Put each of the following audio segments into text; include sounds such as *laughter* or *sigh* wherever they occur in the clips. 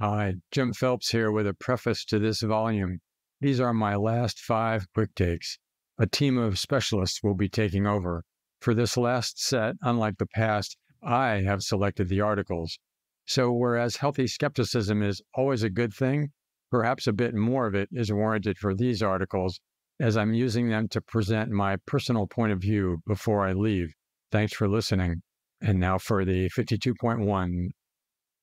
Hi, Jim Phelps here with a preface to this volume. These are my last five quick takes. A team of specialists will be taking over. For this last set, unlike the past, I have selected the articles. So, whereas healthy skepticism is always a good thing, perhaps a bit more of it is warranted for these articles, as I'm using them to present my personal point of view before I leave. Thanks for listening. And now for the 52.1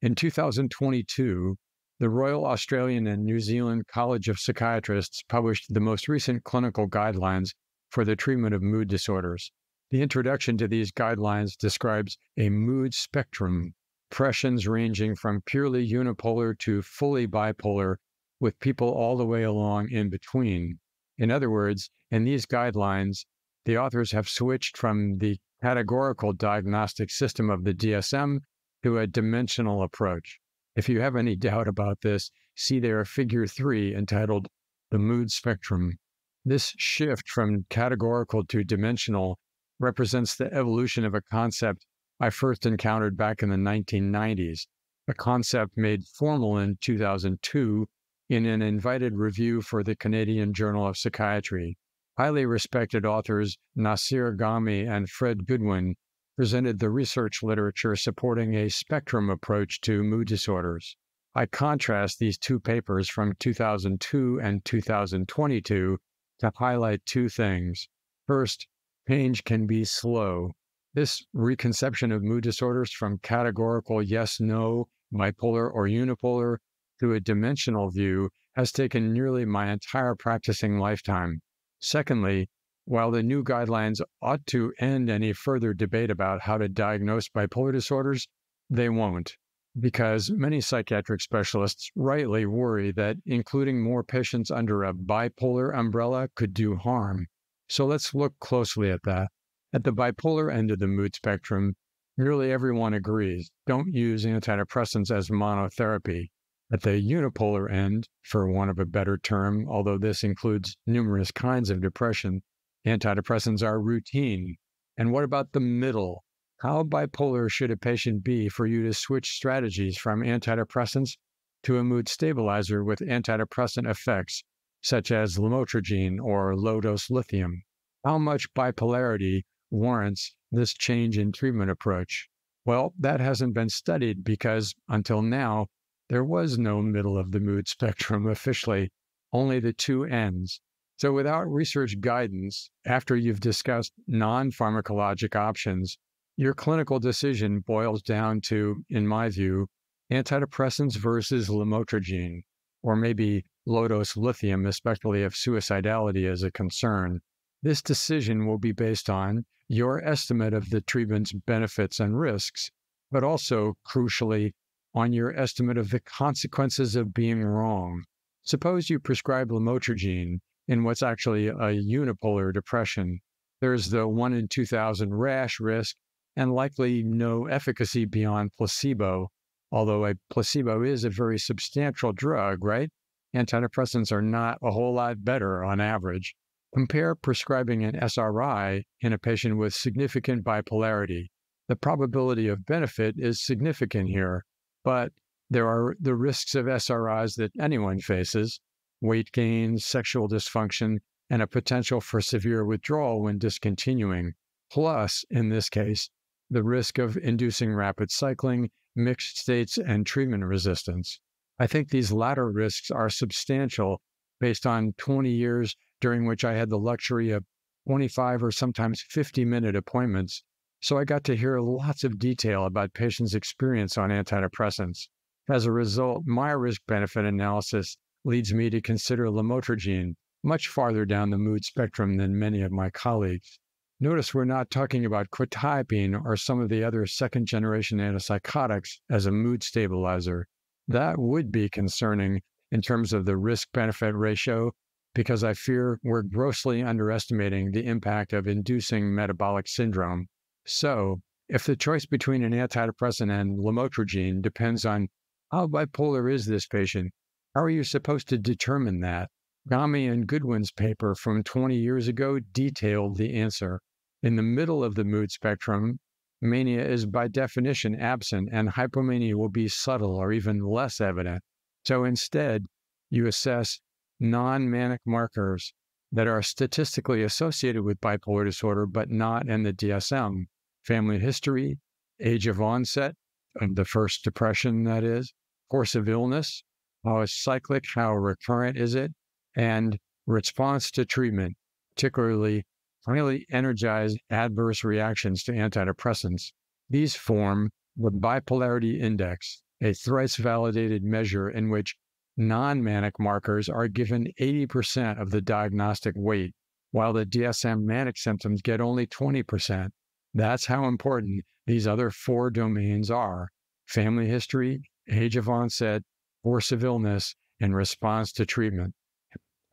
in 2022, the Royal Australian and New Zealand College of Psychiatrists published the most recent clinical guidelines for the treatment of mood disorders. The introduction to these guidelines describes a mood spectrum, depressions ranging from purely unipolar to fully bipolar, with people all the way along in between. In other words, in these guidelines, the authors have switched from the categorical diagnostic system of the DSM to a dimensional approach. If you have any doubt about this, see their figure three entitled The Mood Spectrum. This shift from categorical to dimensional represents the evolution of a concept I first encountered back in the 1990s, a concept made formal in 2002 in an invited review for the Canadian Journal of Psychiatry. Highly respected authors Nassir Ghaemi and Fred Goodwin presented the research literature supporting a spectrum approach to mood disorders. I contrast these two papers from 2002 and 2022 to highlight two things. First, change can be slow. This reconception of mood disorders from categorical yes no, bipolar or unipolar to a dimensional view has taken nearly my entire practicing lifetime. Secondly, while the new guidelines ought to end any further debate about how to diagnose bipolar disorders, they won't, because many psychiatric specialists rightly worry that including more patients under a bipolar umbrella could do harm. So let's look closely at that. At the bipolar end of the mood spectrum, nearly everyone agrees don't use antidepressants as monotherapy. At the unipolar end, for want of a better term, although this includes numerous kinds of depression, Antidepressants are routine. And what about the middle? How bipolar should a patient be for you to switch strategies from antidepressants to a mood stabilizer with antidepressant effects, such as lamotrigine or low dose lithium? How much bipolarity warrants this change in treatment approach? Well, that hasn't been studied because until now, there was no middle of the mood *laughs* spectrum officially, only the two ends. So, without research guidance, after you've discussed non pharmacologic options, your clinical decision boils down to, in my view, antidepressants versus lamotrigine, or maybe low dose lithium, especially if suicidality is a concern. This decision will be based on your estimate of the treatment's benefits and risks, but also, crucially, on your estimate of the consequences of being wrong. Suppose you prescribe lamotrigine in what's actually a unipolar depression. There's the 1 in 2000 rash risk and likely no efficacy beyond placebo, although a placebo is a very substantial drug, right? Antidepressants are not a whole lot better on average. Compare prescribing an SRI in a patient with significant bipolarity. The probability of benefit is significant here, but there are the risks of SRIs that anyone faces, weight gain, sexual dysfunction, and a potential for severe withdrawal when discontinuing, plus, in this case, the risk of inducing rapid cycling, mixed states, and treatment resistance. I think these latter risks are substantial based on 20 years during which I had the luxury of 25 or sometimes 50 minute appointments. So I got to hear lots of detail about patients' experience on antidepressants. As a result, my risk benefit analysis leads me to consider lamotrigine much farther down the mood spectrum than many of my colleagues. Notice we're not talking about quetiapine or some of the other second generation antipsychotics as a mood stabilizer. That would be concerning in terms of the risk benefit ratio because I fear we're grossly underestimating the impact of inducing metabolic syndrome. So, if the choice between an antidepressant and lamotrigine depends on how bipolar is this patient, how are you supposed to determine that? Ghaemi and Goodwin's paper from 20 years ago detailed the answer. In the middle of the mood spectrum, mania is by definition absent, and hypomania will be subtle or even less evident. So instead, you assess non manic markers that are statistically associated with bipolar disorder, but not in the DSM family history, age of onset of the first depression, that is, course of illness, how cyclic, how recurrent is it, and response to treatment, particularly highly energized adverse reactions to antidepressants. These form the bipolarity index, a thrice validated measure in which non manic markers are given 80% of the diagnostic weight, while the DSM manic symptoms get only 20%. That's how important these other four domains are family history, age of onset, course of illness, and response to treatment.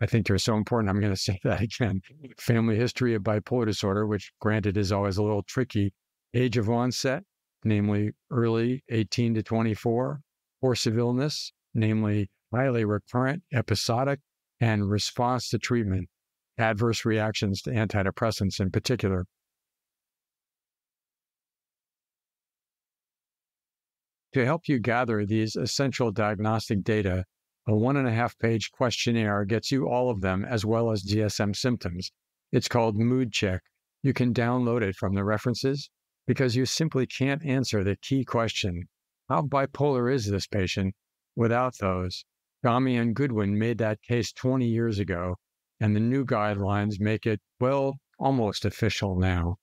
I think they're so important. I'm going *laughs* to say that again. Family history of bipolar disorder, which granted is always a little tricky. Age of onset, namely early 18 to 24. Course of illness, namely highly recurrent, episodic, and response to treatment, adverse reactions to antidepressants in particular. To help you gather these essential diagnostic data, a one and a half page questionnaire gets you all of them as well as DSM symptoms. It's called Mood Check. You can download it from the references because you simply can't answer the key question How bipolar is this patient? without those. Ghaemi and Goodwin made that case 20 years ago, and the new guidelines make it, well, almost official now.